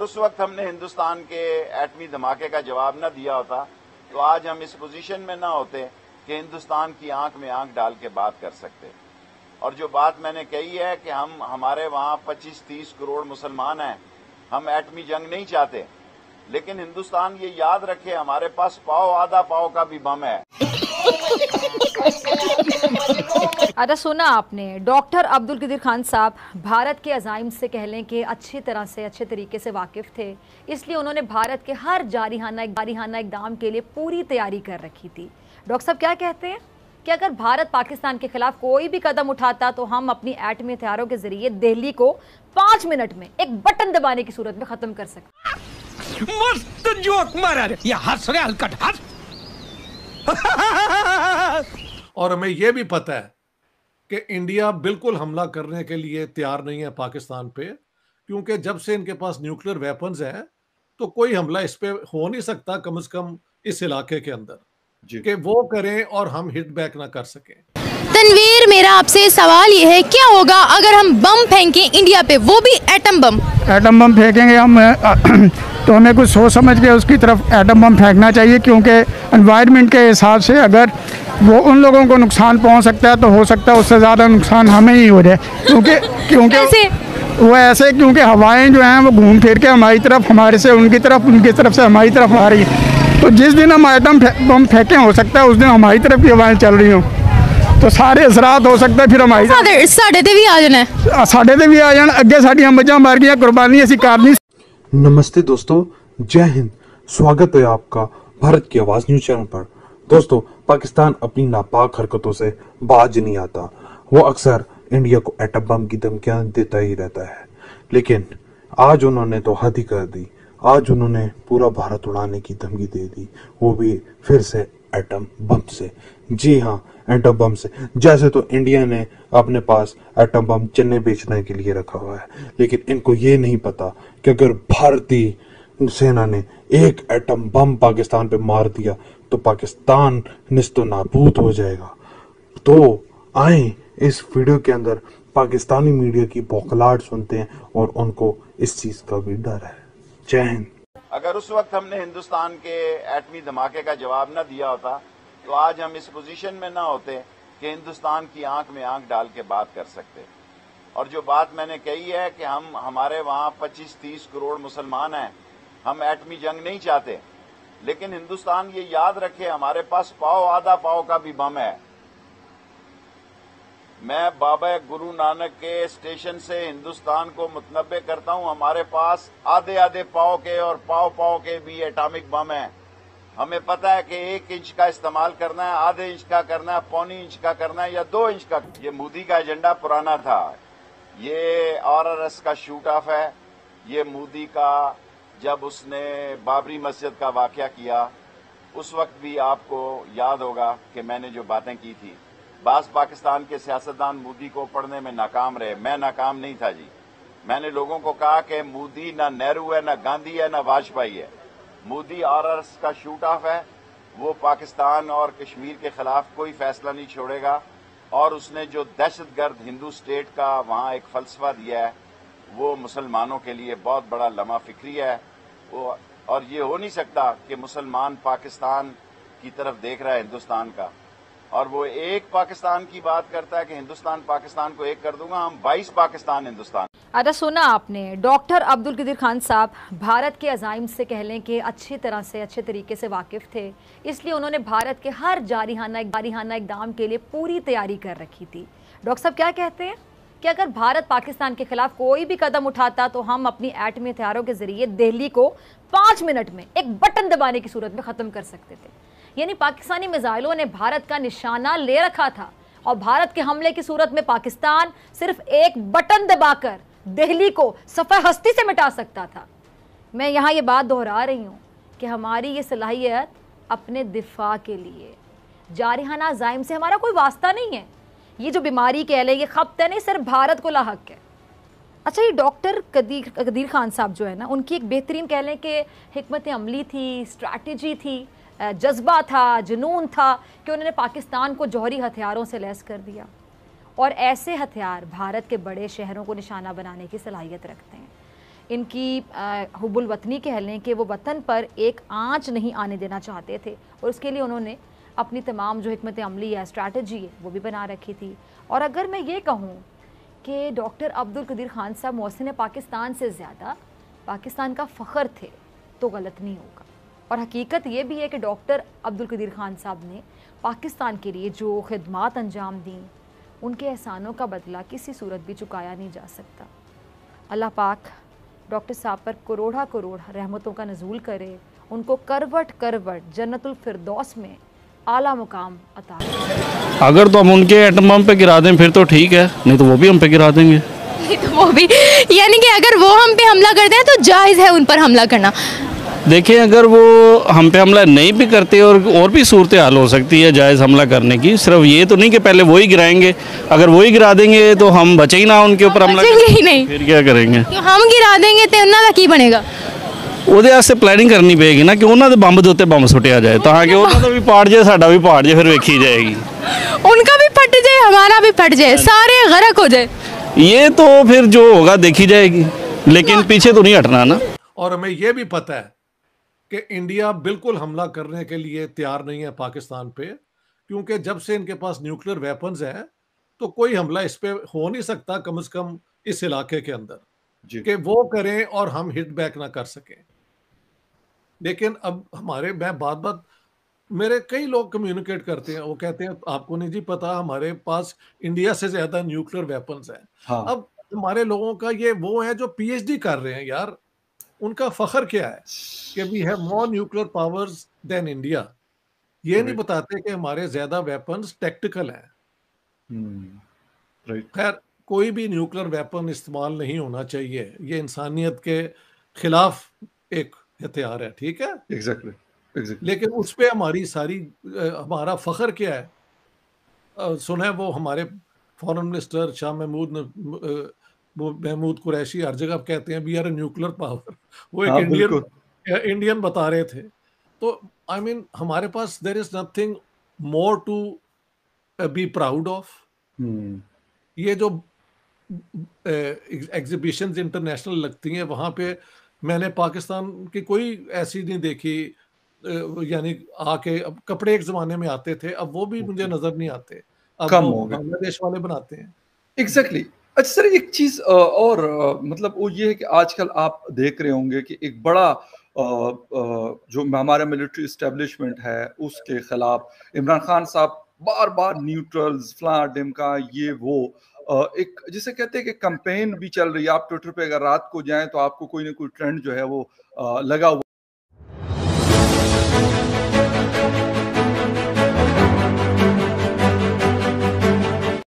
अगर उस वक्त हमने हिंदुस्तान के एटमी धमाके का जवाब न दिया होता तो आज हम इस पोजीशन में ना होते कि हिंदुस्तान की आँख में आँख डाल के बात कर सकते। और जो बात मैंने कही है कि हम, हमारे वहाँ 25-30 करोड़ मुसलमान हैं, हम एटमी जंग नहीं चाहते। लेकिन हिंदुस्तान ये याद रखे, हमारे पास पाओ आधा पाओ का भी बम है। अच्छा सुना आपने, डॉक्टर अब्दुल कदीर खान साहब भारत के अजाइम से कह लें कि अच्छी तरह से, अच्छे तरीके से वाकिफ़ थे, इसलिए उन्होंने भारत के हर जारीहाना जारीहाना इकदाम के लिए पूरी तैयारी कर रखी थी। डॉक्टर साहब, क्या कहते हैं कि अगर भारत पाकिस्तान के खिलाफ कोई भी कदम उठाता तो हम अपनी एटमी हथियारों के ज़रिए दिल्ली को पाँच मिनट में एक बटन दबाने की सूरत में खत्म कर सकते मस्त जोक मारा ये हंस रहे हलकट, हंस। और हमें यह भी पता है कि इंडिया बिल्कुल हमला करने के लिए तैयार नहीं है पाकिस्तान पे क्योंकि जब से इनके पास न्यूक्लियर वेपन्स हैं तो कोई हमला इस पे हो नहीं सकता कम से कम इस इलाके के अंदर कि वो करें और हम हिट बैक ना कर सकें। तनवीर मेरा आपसे सवाल ये है क्या होगा अगर हम बम फेंकें इंडिया पे वो भी एटम बम एटम बम फेंकेंगे हम तो हमें कुछ सोच समझ के उसकी तरफ़ एटम बम फेंकना चाहिए क्योंकि एनवायरनमेंट के हिसाब से अगर वो उन लोगों को नुकसान पहुंच सकता है तो हो सकता है उससे ज़्यादा नुकसान हमें ही हो जाए क्योंकि क्योंकि कैसे? वो ऐसे क्योंकि हवाएं जो हैं वो घूम फिर के हमारी तरफ हमारे से उनकी तरफ उनकी तरफ से हमारी तरफ आ रही है तो जिस दिन हम आइटम बम फेंकें हो सकता है उस दिन हमारी तरफ की हवाएं चल रही हों तो ਸਾਰੇ ਅਸਰਾਤ ਹੋ ਸਕਦਾ ਫਿਰ ਹਮਾਰੀ ਸਾਡੇ ਸਾਡੇ ਤੇ ਵੀ ਆ ਜਾਣਾ ਹੈ। ਸਾਡੇ ਤੇ ਵੀ ਆ ਜਾਣ ਅੱਗੇ ਸਾਡੀਆਂ ਮੱਝਾਂ ਮਰ ਗਈਆਂ ਕੁਰਬਾਨੀ ਅਸੀਂ ਕਰ ਨਹੀਂ नमस्ते दोस्तों जय हिंद स्वागत है आपका भारत की आवाज न्यूज चैनल पर दोस्तों, पाकिस्तान अपनी नापाक हरकतों से बाज नहीं आता। वो अक्सर इंडिया को एटम बम की धमकियाँ देता ही रहता है। लेकिन आज उन्होंने तो हद ही कर दी। आज उन्होंने पूरा भारत उड़ाने की धमकी दे दी। वो भी फिर से एटम बम से। जी हाँ एटम बम से। जैसे तो इंडिया ने अपने पास एटम बम चेन्नई बेचने के लिए रखा हुआ है। लेकिन इनको ये नहीं पता कि अगर भारतीय सेना ने एक एटम बम पाकिस्तान पे मार दिया तो पाकिस्तान निस्तो नाबूद हो जाएगा। तो आए इस वीडियो के अंदर पाकिस्तानी मीडिया की बौखलाहट सुनते हैं और उनको इस चीज़ का भी डर है। जय हिंद। अगर उस वक्त हमने हिंदुस्तान के एटमी धमाके का जवाब न दिया होता तो आज हम इस पोजीशन में ना होते कि हिंदुस्तान की आँख में आँख डाल के बात कर सकते। और जो बात मैंने कही है कि हम, हमारे वहाँ 25-30 करोड़ मुसलमान हैं हम एटमी जंग नहीं चाहते। लेकिन हिंदुस्तान ये याद रखे, हमारे पास पाव, आधा पाव का भी बम है। मैं बाबा गुरु नानक के स्टेशन से हिंदुस्तान को मुतनबे करता हूँ। हमारे पास आधे आधे पाव के और पाव पाव के भी एटॉमिक बम हैं। हमें पता है कि एक इंच का इस्तेमाल करना है, आधे इंच का करना है, पौनी इंच का करना है या दो इंच का। ये मोदी का एजेंडा पुराना था। ये आरआरएस का शूट ऑफ़ है। ये मोदी का जब उसने बाबरी मस्जिद का वाकया किया, उस वक्त भी आपको याद होगा कि मैंने जो बातें की थी। बास पाकिस्तान के सियासतदान मोदी को पढ़ने में नाकाम रहे। मैं नाकाम नहीं था जी। मैंने लोगों को कहा कि मोदी ना नेहरू है, ना गांधी है, ना वाजपेयी है। मोदी आरएस का शूट ऑफ़ है। वो पाकिस्तान और कश्मीर के खिलाफ कोई फैसला नहीं छोड़ेगा। और उसने जो दहशतगर्द हिंदू स्टेट का वहाँ एक फलसफा दिया है, वो मुसलमानों के लिए बहुत बड़ा लमा फिक्री है। और ये हो नहीं सकता कि मुसलमान पाकिस्तान की तरफ़ देख रहा है हिंदुस्तान का। और वो एक पाकिस्तान की बात करता है कि हिंदुस्तान पाकिस्तान को एक कर दूँगा, हम 22 पाकिस्तान हिंदुस्तान। अच्छा सुना आपने, डॉक्टर अब्दुल कदीर खान साहब भारत के अजाइम से कह लें कि अच्छी तरह से, अच्छे तरीके से वाकिफ़ थे, इसलिए उन्होंने भारत के हर जारीहाना जारीहाना इकदाम के लिए पूरी तैयारी कर रखी थी। डॉक्टर साहब, क्या कहते हैं? कि अगर भारत पाकिस्तान के खिलाफ कोई भी कदम उठाता तो हम अपनी एटमी हथियारों के ज़रिए दिल्ली को पाँच मिनट में एक बटन दबाने की सूरत में ख़त्म कर सकते थे। यानी पाकिस्तानी मिज़ाइलों ने भारत का निशाना ले रखा था और भारत के हमले की सूरत में पाकिस्तान सिर्फ़ एक बटन दबाकर दिल्ली को सफ़ा हस्ती से मिटा सकता था। मैं यहाँ ये बात दोहरा रही हूँ कि हमारी ये सलाहियत अपने दिफा के लिए। जारहाना जाइम से हमारा कोई वास्ता नहीं है। ये जो बीमारी कह लें, ये खपत नहीं सिर्फ़ भारत को लाक है। अच्छा ये डॉक्टर कदीर कदीर खान साहब जो है ना, उनकी एक बेहतरीन कह लें कि हमत अमली थी, स्ट्रैटेजी थी जज्बा था, जुनून था कि उन्होंने पाकिस्तान को जौहरी हथियारों से लैस कर दिया। और ऐसे हथियार भारत के बड़े शहरों को निशाना बनाने की सलाहियत रखते हैं। इनकी हुबुल वतनी कह लें कि वो वतन पर एक आँच नहीं आने देना चाहते थे और उसके लिए उन्होंने अपनी तमाम जो हमत अमली है स्ट्रैटी है, वो भी बना रखी थी। और अगर मैं ये कहूँ कि डॉक्टर अब्दुल कदीर खान साहब मौसिन पाकिस्तान से ज़्यादा, पाकिस्तान का फ़ख्र थे तो गलत नहीं होगा। और हकीकत ये भी है कि डॉक्टर अब्दुल कदीर खान साहब ने पाकिस्तान के लिए जो खदमात अंजाम दी, उनके एहसानों का बदला किसी सूरत भी चुकाया नहीं जा सकता। अल्लाह पाक डॉक्टर साहब पर करोड़ा करोड़ रहमतों का नजूल करे, उनको करवट करवट जन्नतुल फिरदौस में आला मुकाम अता। अगर तो हम उनके एटम बम पे गिरा दें फिर तो ठीक है। नहीं तो वो भी हम पे गिरा देंगे। नहीं तो वो भी यानी कि अगर वो हम पे हमला करते हैं तो जायज़ है उन पर हमला करना। देखिए अगर वो हम पे हमला नहीं भी करते और और भी सूरत हाल हो सकती है जायज़ हमला करने की सिर्फ़ ये तो नहीं कि पहले वही गिराएँगे। अगर वही गिरा देंगे तो हम बचे ही ना उनके ऊपर हमला ही नहीं। फिर क्या करेंगे? तो हम गिरा देंगे तो उन्होंने का की बनेगा? ਉਹਦੇ ਵਾਸਤੇ ਪਲੈਨਿੰਗ ਕਰਨੀ ਪਏਗੀ ਨਾ ਕਿ ਉਹਨਾਂ ਦੇ ਬੰਬ ਦੇ ਉੱਤੇ ਬੰਬ ਸੁੱਟਿਆ ਜਾਏ ਤਾਂ ਕਿ ਉਹਨਾਂ ਦਾ ਵੀ ਪਾੜ ਜਾਏ ਸਾਡਾ ਵੀ ਪਾੜ ਜਾਏ ਫਿਰ ਵੇਖੀ ਜਾਏਗੀ उनका भी फट जाए हमारा भी फट जाए सारे गरक हो जाए ये तो फिर जो होगा देखी जाएगी लेकिन पीछे तो नहीं हटना ना और हमें यह भी पता है कि इंडिया बिल्कुल हमला करने के लिए तैयार नहीं है पाकिस्तान पे क्योंकि जब से इनके पास न्यूक्लियर वेपन्स हैं तो कोई हमला इस पे हो नहीं सकता कम से कम इस इलाके के अंदर कि वो करें और हम हिट बैक ना कर सकें। लेकिन अब हमारे मैं बात बात मेरे कई लोग कम्युनिकेट करते हैं वो कहते हैं आपको नहीं जी पता हमारे पास इंडिया से ज़्यादा न्यूक्लियर वेपन्स हैं। हाँ। अब हमारे लोगों का ये वो है जो पीएचडी कर रहे हैं यार उनका फखर क्या है? कि we have more nuclear powers than India ये नहीं बताते कि हमारे ज़्यादा वेपन्स टेक्टिकल हैं। खैर कोई भी न्यूक्लियर वेपन इस्तेमाल नहीं होना चाहिए। ये इंसानियत के खिलाफ एक हथियार है ठीक है? एग्जैक्टली एग्जैक्टली लेकिन उस पर हमारी सारी हमारा फखर क्या है? सुना है वो हमारे फॉरेन मिनिस्टर शाह महमूद महमूद कुरैशी हर जगह कहते हैं we are a nuclear power वो एक हाँ, इंडियन इंडियन बता रहे थे। तो आई I मीन mean, हमारे पास there is nothing more to be proud of ये जो एग्जीबिशंस इंटरनेशनल लगती हैं। वहाँ पे मैंने पाकिस्तान की कोई ऐसी नहीं देखी। यानी आके अब कपड़े एक जमाने में आते थे अब वो भी मुझे नज़र नहीं आते। अब कम हो गए। बांग्लादेश वाले बनाते हैं। Exactly exactly. अच्छा सर एक चीज़ और मतलब वो ये है कि आजकल आप देख रहे होंगे कि एक बड़ा जो हमारा मिलिट्री इस्टेब्लिशमेंट है उसके खिलाफ इमरान खान साहब बार बार न्यूट्रल्स फ्ला डिमका ये वो एक जिसे कहते हैं कि कंपेन भी चल रही है। आप ट्विटर पे अगर रात को जाएँ तो आपको कोई ना कोई ट्रेंड जो है वो लगा हुआ